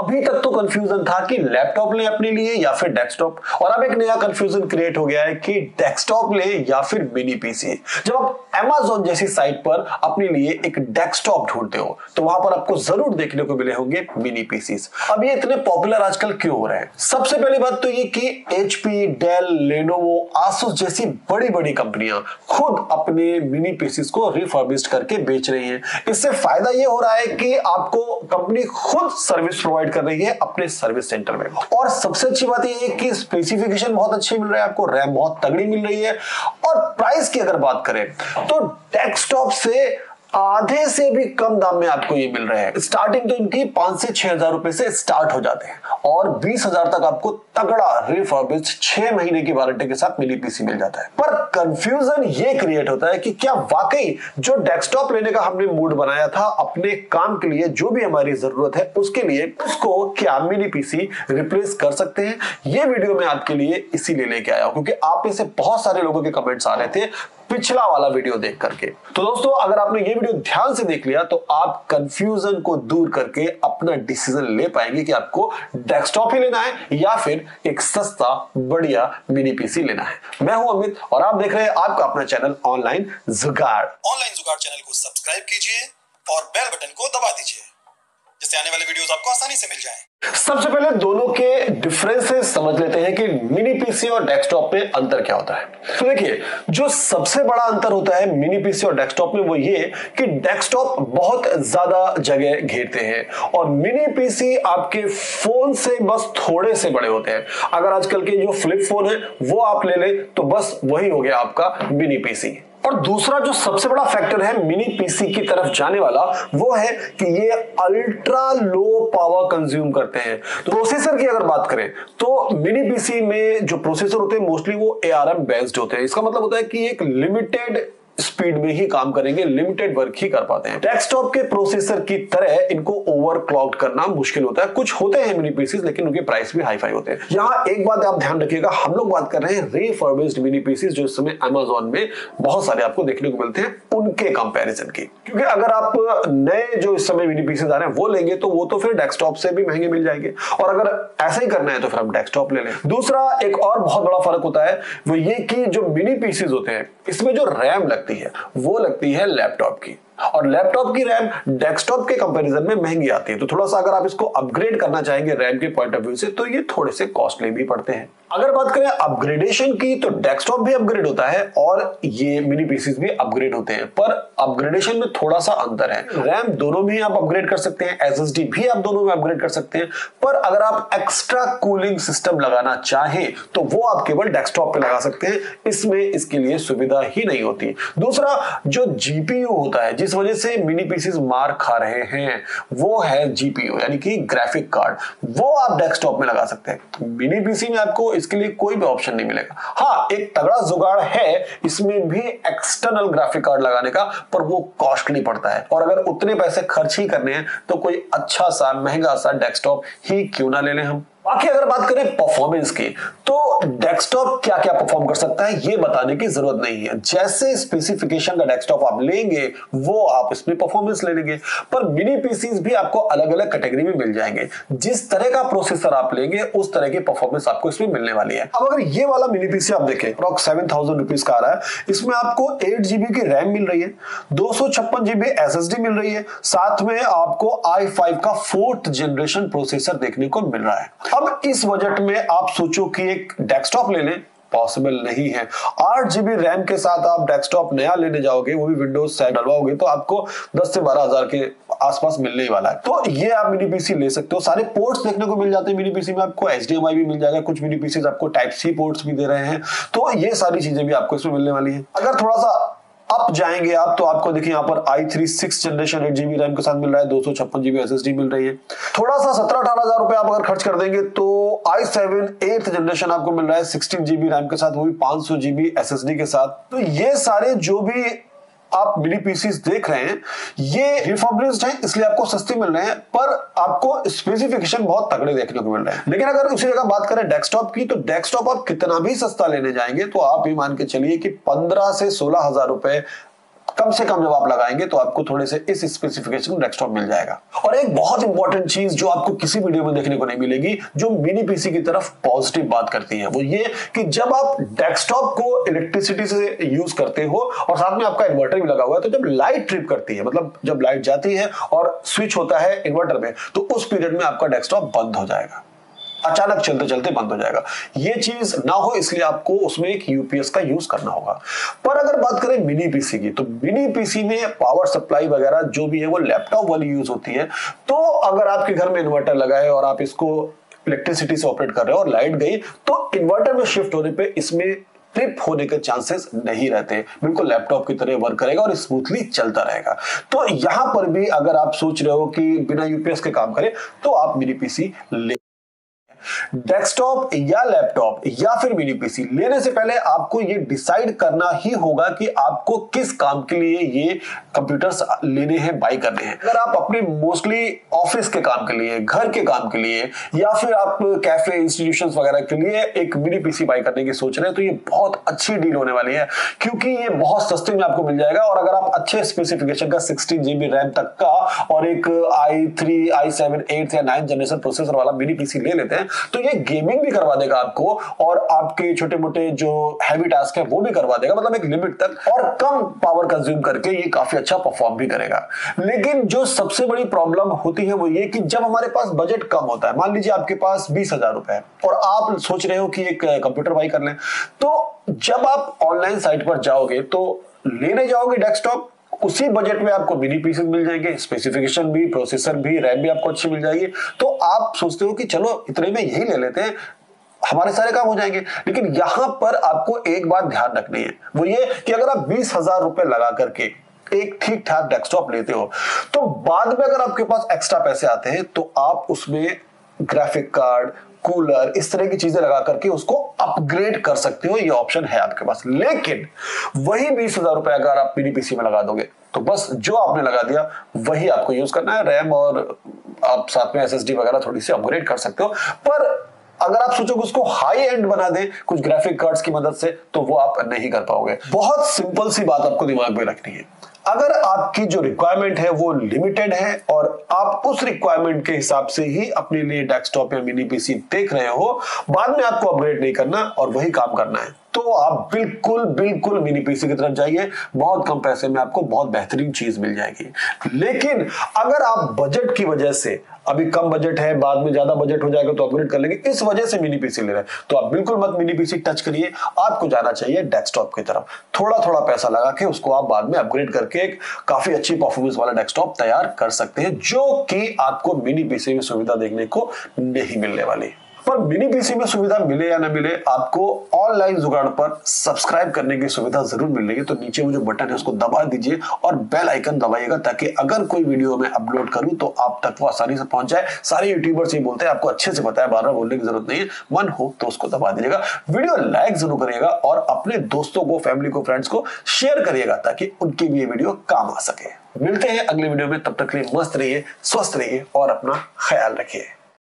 अभी तक तो कंफ्यूजन था कि लैपटॉप ले अपने लिए या फिर डेस्कटॉप और अब एक नया कंफ्यूजन क्रिएट हो गया है कि डेस्कटॉप ले या फिर मिनी पीसी जब आप Amazon जैसी साइट पर अपने लिए एक डेस्कटॉप ढूंढते हो तो वहाँ पर आपको ज़रूर देखने को मिले होंगे मिनी पीसीस अब ये इतने पॉपुलर आजकल क्यों हो रहे हैं? सबसे पहली बात तो ये कि एचपी डेल लेनोवो आसूस जैसी बड़ी बड़ी कंपनियाँ खुद अपने मिनी पीसीस को रिफर्बिश्ड करके बेच रही हैं। इससे फ़ायदा ये हो रहा है कि आपको कंपनी खुद सर्विस प्रोवाइड कर रही है अपने सर्विस सेंटर में। और सबसे अच्छी बात यह है कि स्पेसिफिकेशन बहुत अच्छी मिल रही है, आपको रैम बहुत तगड़ी मिल रही है। और प्राइस की अगर बात करें तो डेस्कटॉप से आधे से भी कम दाम में आपको ये मिल रहे हैं। स्टार्टिंग तो इनकी पाँच से छह हज़ार रुपए से स्टार्ट हो जाते हैं। और बीस हज़ार तक आपको तगड़ा रिफर्बिश छह महीने की वारंटी के साथ मिली पीसी मिल जाता है। पर कंफ्यूजन ये क्रिएट होता है कि क्या वाकई जो डेस्कटॉप लेने का हमने मूड बनाया था, अपने काम के लिए जो भी हमारी ज़रूरत है, उसके लिए उसको क्या मिनी पीसी रिप्लेस कर सकते हैं? ये वीडियो में आपके लिए इसीलिए लेके आया हूँ, क्योंकि आप में से बहुत सारे लोगों के कमेंट्स आ रहे थे। पिछला वाला वीडियो देख करके। तो दोस्तों, अगर आपने ये वीडियो ध्यान से देख लिया तो आप कंफ्यूजन को दूर करके अपना डिसीज़न ले पाएँगे कि आपको डेस्कटॉप ही लेना है या फिर एक सस्ता, बढ़िया मिनी पीसी लेना है। मैं हूँ अमित और आप देख रहे हैं आपका अपना channel online Jugaad. Online Jugaad channel को सब्सक्राइब कीजिए और बेल बटन को दबा दीजिए। जिससे आने वाले वीडियोस आपको आसानी से मिल जाएँ। सबसे पहले दोनों के डिफरेंसेस समझ लेते हैं कि मिनी पीसी और डेस्कटॉप में अंतर क्या होता है। तो देखिए, जो सबसे बड़ा अंतर होता है मिनी पीसी और डेस्कटॉप में वो ये कि डेस्कटॉप बहुत ज़्यादा जगह घेरते हैं और मिनी पीसी आपके फ़ोन से बस थोड़े से बड़े होते हैं। अगर आजकल के जो फ्लिप फ़ोन है, वो आप ले लें तो बस वही हो गया आपका मिनी पीसी और दूसरा जो सबसे बड़ा फैक्टर है मिनी पीसी की तरफ़ जाने वाला, वो है कि ये अल्ट्रा लो पावर कंज्यूम करते हैं। तो प्रोसेसर की अगर बात करें तो मिनी पीसी में जो प्रोसेसर होते हैं मोस्टली वो एआरएम बेस्ड होते हैं। इसका मतलब होता है कि एक लिमिटेड स्पीड में ही काम करेंगे, लिमिटेड वर्क ही कर पाते हैं। डेस्कटॉप के प्रोसेसर की तरह इनको ओवर क्लॉक करना मुश्किल होता है। कुछ होते हैं मिनी पीसीज लेकिन उनके प्राइस भी हाई फाई होते हैं। यहाँ एक बात आप ध्यान रखिएगा, हम लोग बात कर रहे हैं रिफर्बिश्ड मिनी पीसीज जो इस समय अमेजोन में बहुत सारे आपको देखने को मिलते हैं उनके कंपेरिजन की। क्योंकि अगर आप नए जो इस समय मिनी पीसीज आ रहे हैं, वो लेंगे तो वो तो फिर डेस्कटॉप से भी महँगे मिल जाएँगे। और अगर ऐसा ही करना है तो फिर आप डेस्कटॉप ले लें। दूसरा एक और बहुत बड़ा फ़र्क होता है, वो ये कि जो मिनी पीसीज होते हैं, इसमें जो रैम लगती है। वो लगती है लैपटॉप की। और लैपटॉप की रैम डेस्कटॉप के कंपैरिजन में महँगी आती है। तो थोड़ा सा अगर आप इसको अपग्रेड करना चाहेंगे रैम के पॉइंट ऑफ़ व्यू से तो ये थोड़े से कॉस्टली भी पड़ते हैं। अगर बात करें अपग्रेडेशन की तो डेस्कटॉप भी अपग्रेड होता है और ये मिनी पीसीज भी अपग्रेड होते हैं। पर अपग्रेडेशन में थोड़ा सा अंतर है। रैम दोनों में आप अपग्रेड कर सकते हैं एसएसडी भी आप दोनों में अपग्रेड कर सकते हैं। पर अगर आप एक्स्ट्रा कूलिंग सिस्टम लगाना चाहें तो वो आप केवल डेस्कटॉप पे लगा सकते हैं। इसमें इसके लिए सुविधा ही नहीं होती। दूसरा, जो जीपीयू होता है, जिस वजह से मिनी पीसीज मार खा रहे हैं, वो है जीपीयू यानी कि ग्राफिक कार्ड वो आप डेस्कटॉप में लगा सकते हैं। मिनी पीसी में आपको इसके लिए कोई भी ऑप्शन नहीं मिलेगा। हाँ एक तगड़ा जुगाड़ है, इसमें भी एक्सटर्नल ग्राफिक कार्ड लगाने का, पर वो कॉस्टली पड़ता है। और अगर उतने पैसे खर्च ही करने हैं तो कोई अच्छा सा, महँगा सा डेस्कटॉप ही क्यों ना ले लें हम? बाकी अगर बात करें परफॉर्मेंस की तो डेस्कटॉप क्या क्या परफॉर्म कर सकता है, ये बताने की ज़रूरत नहीं है। जैसे स्पेसिफिकेशन का डेस्कटॉप आप लेंगे, वो आप इसमें परफॉर्मेंस ले लेंगे। पर मिनी पीसीज भी आपको अलग अलग कैटेगरी में मिल जाएँगे। जिस तरह का प्रोसेसर आप लेंगे, उस तरह की परफॉर्मेंस आपको इसमें मिलने वाली है। अब अगर ये वाला मिनी पीसी आप देखें अप्रॉक्स सेवन थाउज़ेंड रुपीज़ का आ रहा है। इसमें आपको एट जीबी की रैम मिल रही है, दो सौ छप्पन जीबी एस एस डी मिल रही है। साथ में आपको आई फाइव का फोर्थ जनरेशन प्रोसेसर देखने को मिल रहा है। अब इस बजट में आप सोचो कि एक डेस्कटॉप ले लें, पॉसिबल नहीं है। आठ जीबी रैम के साथ आप डेस्कटॉप नया लेने जाओगे, वो भी विंडोज़ सेट डलवाओगे तो आपको दस से बारह हज़ार के आसपास मिलने ही वाला है। तो ये आप मिनी पीसी ले सकते हो। सारे पोर्ट्स देखने को मिल जाते हैं। मिनी पीसी में आपको एच भी मिल जाएगा। कुछ मिनी पीसी आपको टाइप सी पोर्ट्स भी दे रहे हैं। तो ये सारी चीज़ें भी आपको इसमें मिलने वाली है। अगर थोड़ा सा अप जाएँगे, आप तो आपको देखिए यहाँ पर i three six generation eight GB RAM के साथ मिल रहा है, दो सौ छप्पन जीबी एस मिल रही है। थोड़ा सा सत्रह अठारह हज़ार रुपए आप अगर खर्च कर देंगे तो आई सेवन एट जनरेशन आपको मिल रहा है सिक्सटीन जीबी रैम के साथ, वो भी पाँच सौ जीबी एस के साथ। तो ये सारे जो भी आप मिनी पीसीस देख रहे हैं, ये रिफॉर्बिश्ड है, इसलिए आपको सस्ती मिल रहे हैं, पर आपको स्पेसिफिकेशन बहुत तगड़े देखने को मिल रहे हैं। लेकिन अगर उसी जगह बात करें डेस्कटॉप की तो डेस्कटॉप आप कितना भी सस्ता लेने जाएँगे तो आप ये मान के चलिए कि पंद्रह से सोलह हज़ार रुपए कम से कम जब आप लगाएँगे तो आपको थोड़े से इस स्पेसिफिकेशन डेस्कटॉप मिल जाएगा। और एक बहुत इंपॉर्टेंट चीज़ जो आपको किसी वीडियो में देखने को नहीं मिलेगी, जो मिनी पीसी की तरफ़ पॉजिटिव बात करती है, वो ये कि जब आप डेस्कटॉप को इलेक्ट्रिसिटी से यूज़ करते हो और साथ में आपका इन्वर्टर भी लगा हुआ है तो जब लाइट ट्रिप करती है मतलब जब लाइट जाती है और स्विच होता है इन्वर्टर में तो उस पीरियड में आपका डेस्कटॉप बंद हो जाएगा। अचानक चलते चलते बंद हो जाएगा। ये चीज़ ना हो, इसलिए आपको उसमें एक यूपीएस का यूज़ करना होगा। पर अगर बात करें मिनी पीसी की तो मिनी पीसी में पावर सप्लाई वगैरह जो भी है, वो लैपटॉप वाली यूज़ होती है। तो अगर आपके घर में इन्वर्टर लगा है और आप इसको इलेक्ट्रिसिटी से ऑपरेट कर रहे हो और लाइट गई तो इन्वर्टर में शिफ्ट होने पे इसमें ट्रिप होने के चांसेस नहीं रहते। बिल्कुल लैपटॉप की तरह वर्क करेगा और स्मूथली चलता रहेगा। तो यहाँ पर भी अगर आप सोच रहे हो कि बिना यूपीएस के काम करें तो आप मिनी पीसी ले डेस्कटॉप या लैपटॉप या फिर मिनी पीसी। लेने से पहले आपको ये डिसाइड करना ही होगा कि आपको किस काम के लिए ये कंप्यूटर्स लेने हैं बाई करने हैं। अगर आप अपने मोस्टली ऑफ़िस के काम के लिए, घर के काम के लिए, या फिर आप कैफ़े इंस्टीट्यूशन वगैरह के लिए एक मिनी पीसी बाई करने की सोच रहे हैं तो ये बहुत अच्छी डील होने वाली है, क्योंकि ये बहुत सस्ते में आपको मिल जाएगा। और अगर आप अच्छे स्पेसिफिकेशन का सिक्सटीन जीबी रैम तक का और एक i three i seven eight या नाइन जनरेशन प्रोसेसर वाला मिनी पीसी ले लेते हैं तो ये गेमिंग भी करवा देगा आपको और आपके छोटे मोटे जो हैवी टास्क है वो भी करवा देगा मतलब एक लिमिट तक और कम पावर कंज्यूम करके ये काफ़ी अच्छा परफॉर्म भी करेगा। लेकिन जो सबसे बड़ी प्रॉब्लम होती है वो ये कि जब हमारे पास बजट कम होता है, मान लीजिए आपके पास बीस हज़ार रुपए है और आप सोच रहे हो कि एक कंप्यूटर बाई कर लें तो जब आप ऑनलाइन साइट पर जाओगे तो लेने जाओगे डेस्कटॉप उसी बजट में आपको मिनी पीसेस मिल जाएँगे स्पेसिफिकेशन भी प्रोसेसर भी रैम भी आपको अच्छी मिल जाएगी। तो आप सोचते हो कि चलो, इतने में यही ले लेते हैं, हमारे सारे काम हो जाएँगे। लेकिन यहाँ पर आपको एक बात ध्यान रखनी है। वो ये कि अगर आप बीस हज़ार रुपए लगा करके एक ठीक ठाक डेस्कटॉप लेते हो तो बाद में अगर आपके पास एक्स्ट्रा पैसे आते हैं तो आप उसमें ग्राफिक कार्ड कूलर इस तरह की चीज़ें लगा करके उसको अपग्रेड कर सकते हो, ये ऑप्शन है आपके पास। लेकिन वही बीस हज़ार रुपए अगर आप पीडीपीसी में लगा दोगे तो बस जो आपने लगा दिया, वही आपको यूज़ करना है। रैम और आप साथ में एसएसडी वगैरह थोड़ी सी अपग्रेड कर सकते हो। पर अगर आप सोचोगे उसको हाई एंड बना दें, कुछ ग्राफिक कार्ड्स की मदद से तो वो आप नहीं कर पाओगे। बहुत सिंपल सी बात आपको दिमाग में रखनी है। अगर आपकी जो रिक्वायरमेंट है वो लिमिटेड है और आप उस रिक्वायरमेंट के हिसाब से ही अपने लिए डेस्कटॉप या मिनी पीसी देख रहे हो, बाद में आपको अपग्रेड नहीं करना और वही काम करना है। तो आप बिल्कुल बिल्कुल मिनी पीसी की तरफ़ जाइए। बहुत कम पैसे में आपको बहुत बेहतरीन चीज़ मिल जाएगी। लेकिन अगर आप बजट की वजह से, अभी कम बजट है, बाद में ज़्यादा बजट हो जाएगा तो अपग्रेड कर लेंगे। इस वजह से मिनी पीसी ले रहे हैं। तो आप बिल्कुल मत मिनी पीसी टच करिए। आपको जाना चाहिए डेस्कटॉप की तरफ़। थोड़ा थोड़ा पैसा लगा के उसको आप बाद में अपग्रेड करके एक काफ़ी अच्छी परफॉर्मेंस वाला डेस्कटॉप तैयार कर सकते हैं, जो कि आपको मिनी पीसी में सुविधा देखने को नहीं मिलने वाली। पर मिनी पीसी में सुविधा मिले या ना मिले, आपको ऑनलाइन जुगाड़ पर सब्सक्राइब करने की सुविधा ज़रूर मिलेगी। तो नीचे वो जो बटन है, उसको दबा दीजिए और बेल आइकन दबाइएगा ताकि अगर कोई वीडियो में अपलोड करूँ तो आप तक वो आसानी से पहुँच जाए। सारे यूट्यूबर्स ये बोलते हैं, आपको अच्छे से बताया बार बार बोलने की ज़रूरत नहीं है। मन हो तो उसको दबा दीजिएगा। वीडियो लाइक ज़रूर करिएगा और अपने दोस्तों को, फैमिली को, फ्रेंड्स को शेयर करिएगा ताकि उनकी भी ये वीडियो काम आ सके। मिलते हैं अगले वीडियो में, तब तक लिए मस्त रहिए, स्वस्थ रहिए और अपना ख्याल रखिए।